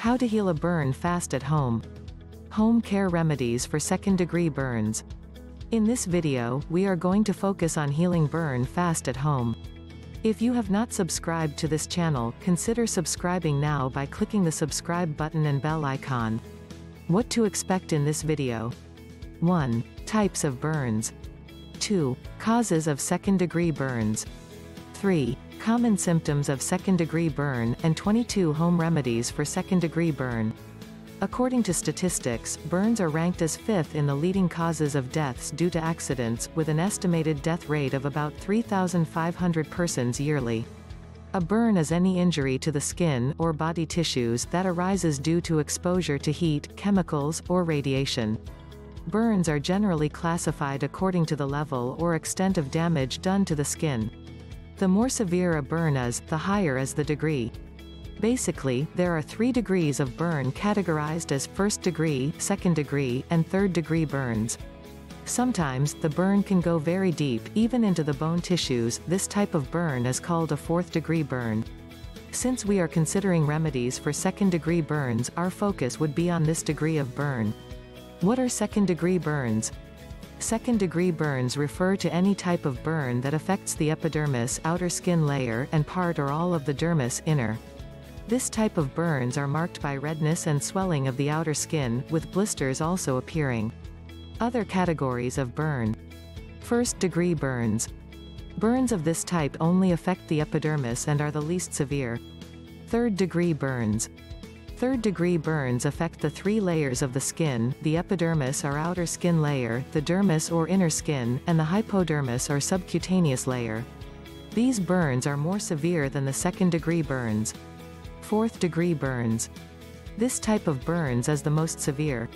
How to heal a burn fast at home. Home care remedies for second-degree burns. In this video, we are going to focus on healing burn fast at home. If you have not subscribed to this channel, consider subscribing now by clicking the subscribe button and bell icon. What to expect in this video. 1. Types of burns. 2. Causes of second-degree burns. 3. Common symptoms of second-degree burn, and 22 home remedies for second-degree burn. According to statistics, burns are ranked as fifth in the leading causes of deaths due to accidents, with an estimated death rate of about 3,500 persons yearly. A burn is any injury to the skin or body tissues that arises due to exposure to heat, chemicals, or radiation. Burns are generally classified according to the level or extent of damage done to the skin. The more severe a burn is, the higher is the degree. Basically, there are three degrees of burn categorized as first degree, second degree, and third degree burns. Sometimes, the burn can go very deep, even into the bone tissues, this type of burn is called a fourth degree burn. Since we are considering remedies for second degree burns, our focus would be on this degree of burn. What are second degree burns? Second-degree burns refer to any type of burn that affects the epidermis outer skin layer and part or all of the dermis inner. This type of burns are marked by redness and swelling of the outer skin, with blisters also appearing. Other categories of burn. First-degree burns. Burns of this type only affect the epidermis and are the least severe. Third-degree burns. Third-degree burns affect the three layers of the skin, the epidermis or outer skin layer, the dermis or inner skin, and the hypodermis or subcutaneous layer. These burns are more severe than the second-degree burns. Fourth-degree burns. This type of burns is the most severe.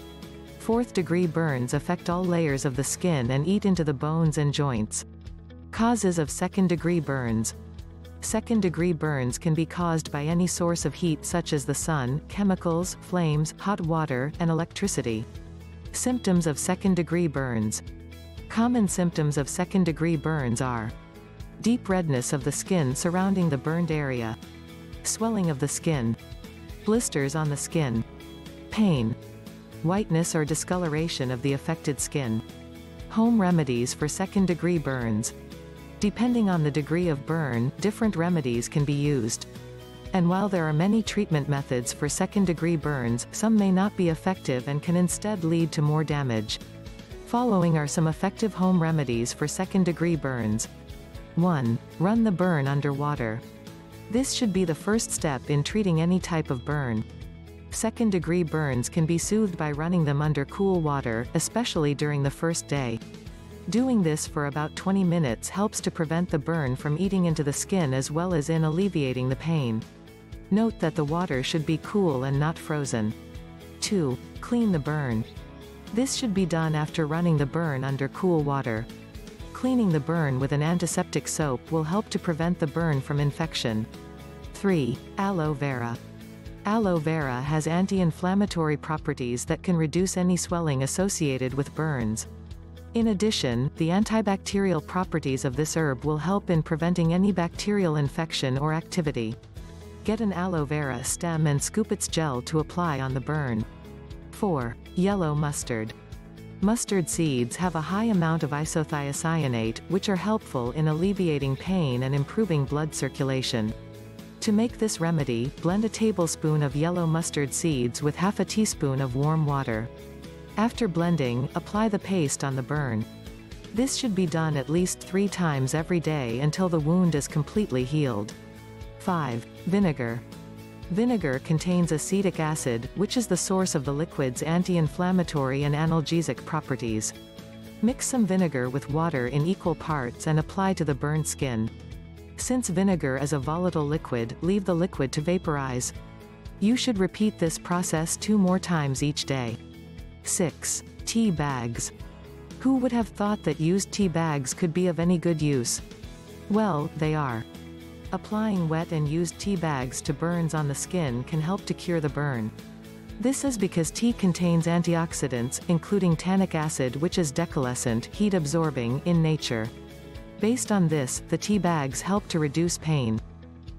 Fourth-degree burns affect all layers of the skin and eat into the bones and joints. Causes of second-degree burns. Second-degree burns can be caused by any source of heat such as the sun, chemicals, flames, hot water, and electricity. Symptoms of second-degree burns. Common symptoms of second-degree burns are deep redness of the skin surrounding the burned area, swelling of the skin, blisters on the skin, pain, whiteness or discoloration of the affected skin. Home remedies for second-degree burns. Depending on the degree of burn, different remedies can be used. And while there are many treatment methods for second-degree burns, some may not be effective and can instead lead to more damage. Following are some effective home remedies for second-degree burns. 1. Run the burn under water. This should be the first step in treating any type of burn. Second-degree burns can be soothed by running them under cool water, especially during the first day. Doing this for about 20 minutes helps to prevent the burn from eating into the skin as well as in alleviating the pain. Note that the water should be cool and not frozen. 2. Clean the burn. This should be done after running the burn under cool water. Cleaning the burn with an antiseptic soap will help to prevent the burn from infection. 3. Aloe vera. Aloe vera has anti-inflammatory properties that can reduce any swelling associated with burns. In addition, the antibacterial properties of this herb will help in preventing any bacterial infection or activity. Get an aloe vera stem and scoop its gel to apply on the burn. 4. Yellow mustard. Mustard seeds have a high amount of isothiocyanate, which are helpful in alleviating pain and improving blood circulation. To make this remedy, blend a tablespoon of yellow mustard seeds with half a teaspoon of warm water. After blending, apply the paste on the burn. This should be done at least three times every day until the wound is completely healed. 5. Vinegar. Vinegar contains acetic acid, which is the source of the liquid's anti-inflammatory and analgesic properties. Mix some vinegar with water in equal parts and apply to the burned skin. Since vinegar is a volatile liquid, leave the liquid to vaporize. You should repeat this process two more times each day. 6. Tea bags. Who would have thought that used tea bags could be of any good use? Well, they are. Applying wet and used tea bags to burns on the skin can help to cure the burn. This is because tea contains antioxidants, including tannic acid which is decollescent, heat-absorbing, in nature. Based on this, the tea bags help to reduce pain.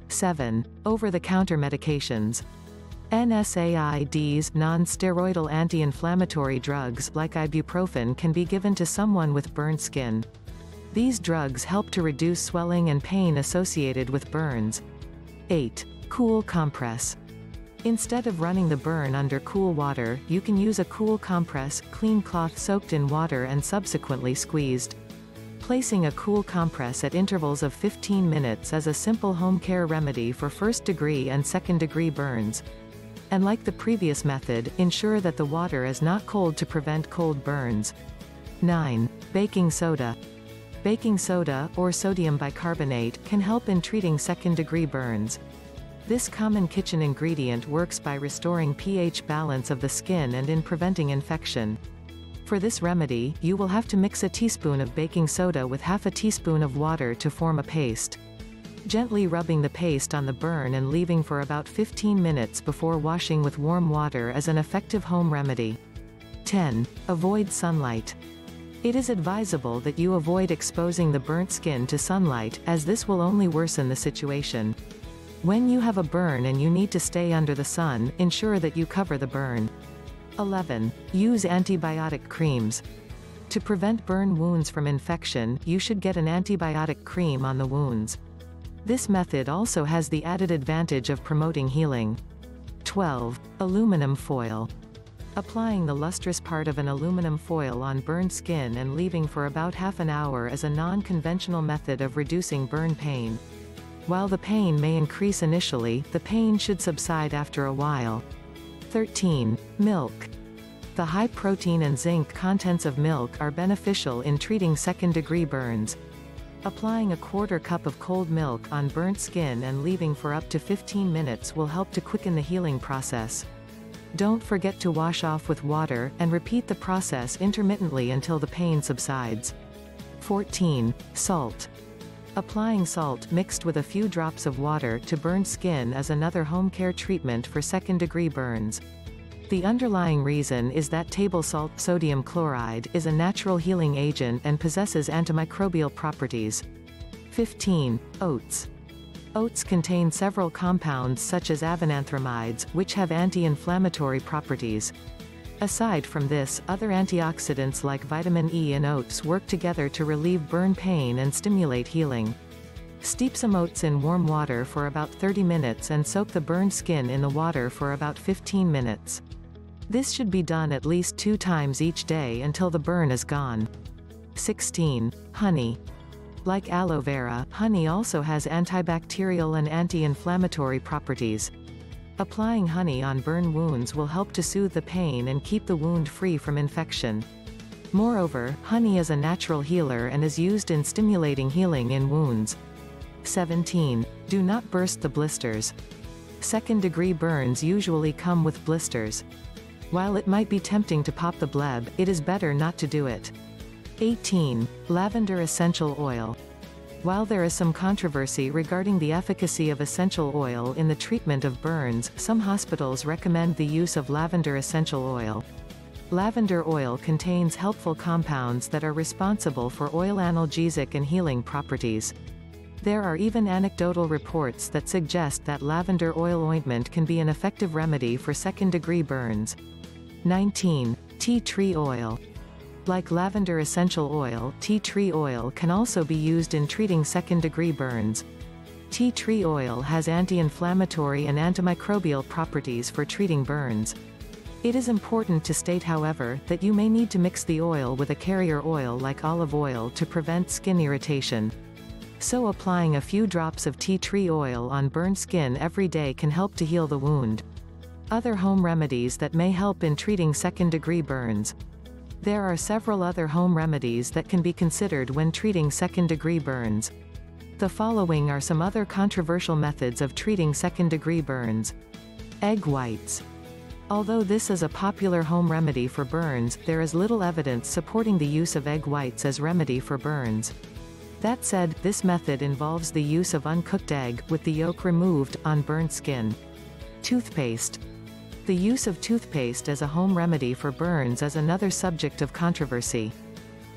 7. Over-the-counter medications. NSAIDs, non-steroidal anti-inflammatory drugs like ibuprofen can be given to someone with burned skin. These drugs help to reduce swelling and pain associated with burns. 8. Cool compress. Instead of running the burn under cool water, you can use a cool compress, clean cloth soaked in water and subsequently squeezed. Placing a cool compress at intervals of 15 minutes is a simple home care remedy for first-degree and second-degree burns. And like the previous method, ensure that the water is not cold to prevent cold burns. 9. Baking soda. Baking soda, or sodium bicarbonate, can help in treating second-degree burns. This common kitchen ingredient works by restoring pH balance of the skin and in preventing infection. For this remedy, you will have to mix a teaspoon of baking soda with half a teaspoon of water to form a paste. Gently rubbing the paste on the burn and leaving for about 15 minutes before washing with warm water is an effective home remedy. 10. Avoid sunlight. It is advisable that you avoid exposing the burnt skin to sunlight, as this will only worsen the situation. When you have a burn and you need to stay under the sun, ensure that you cover the burn. 11. Use antibiotic creams. To prevent burn wounds from infection, you should get an antibiotic cream on the wounds. This method also has the added advantage of promoting healing. 12. Aluminum foil. Applying the lustrous part of an aluminum foil on burned skin and leaving for about half an hour is a non-conventional method of reducing burn pain. While the pain may increase initially, the pain should subside after a while. 13. Milk. The high protein and zinc contents of milk are beneficial in treating second-degree burns. Applying a quarter cup of cold milk on burnt skin and leaving for up to 15 minutes will help to quicken the healing process. Don't forget to wash off with water, and repeat the process intermittently until the pain subsides. 14. Salt. Applying salt mixed with a few drops of water to burned skin is another home care treatment for second-degree burns. The underlying reason is that table salt, sodium chloride, is a natural healing agent and possesses antimicrobial properties. 15. Oats. Oats contain several compounds such as avenanthramides, which have anti-inflammatory properties. Aside from this, other antioxidants like vitamin E in oats work together to relieve burn pain and stimulate healing. Steep some oats in warm water for about 30 minutes and soak the burned skin in the water for about 15 minutes. This should be done at least two times each day until the burn is gone. 16. Honey. Like aloe vera, honey also has antibacterial and anti-inflammatory properties. Applying honey on burn wounds will help to soothe the pain and keep the wound free from infection. Moreover, honey is a natural healer and is used in stimulating healing in wounds. 17. Do not burst the blisters. Second-degree burns usually come with blisters. While it might be tempting to pop the bleb, it is better not to do it. 18. Lavender essential oil. While there is some controversy regarding the efficacy of essential oil in the treatment of burns, some hospitals recommend the use of lavender essential oil. Lavender oil contains helpful compounds that are responsible for oil analgesic and healing properties. There are even anecdotal reports that suggest that lavender oil ointment can be an effective remedy for second-degree burns. 19. Tea tree oil. Like lavender essential oil, tea tree oil can also be used in treating second-degree burns. Tea tree oil has anti-inflammatory and antimicrobial properties for treating burns. It is important to state however, that you may need to mix the oil with a carrier oil like olive oil to prevent skin irritation. So applying a few drops of tea tree oil on burned skin every day can help to heal the wound. Other home remedies that may help in treating second-degree burns. There are several other home remedies that can be considered when treating second-degree burns. The following are some other controversial methods of treating second-degree burns. Egg whites. Although this is a popular home remedy for burns, there is little evidence supporting the use of egg whites as remedy for burns. That said, this method involves the use of uncooked egg, with the yolk removed, on burnt skin. Toothpaste. The use of toothpaste as a home remedy for burns is another subject of controversy.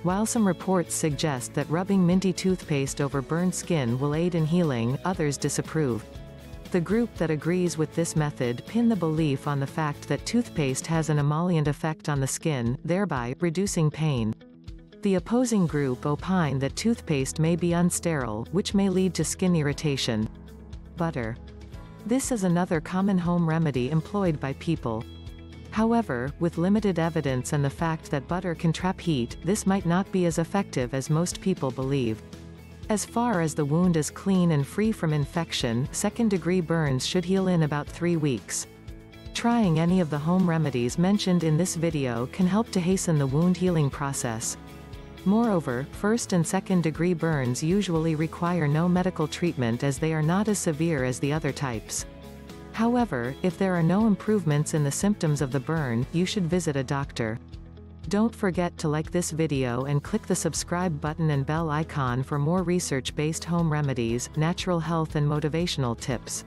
While some reports suggest that rubbing minty toothpaste over burned skin will aid in healing, others disapprove. The group that agrees with this method pin the belief on the fact that toothpaste has an emollient effect on the skin, thereby reducing pain. The opposing group opine that toothpaste may be unsterile, which may lead to skin irritation. Butter. This is another common home remedy employed by people. However, with limited evidence and the fact that butter can trap heat, this might not be as effective as most people believe. As far as the wound is clean and free from infection, second-degree burns should heal in about three weeks. Trying any of the home remedies mentioned in this video can help to hasten the wound healing process. Moreover, first and second degree burns usually require no medical treatment as they are not as severe as the other types. However, if there are no improvements in the symptoms of the burn, you should visit a doctor. Don't forget to like this video and click the subscribe button and bell icon for more research-based home remedies, natural health and motivational tips.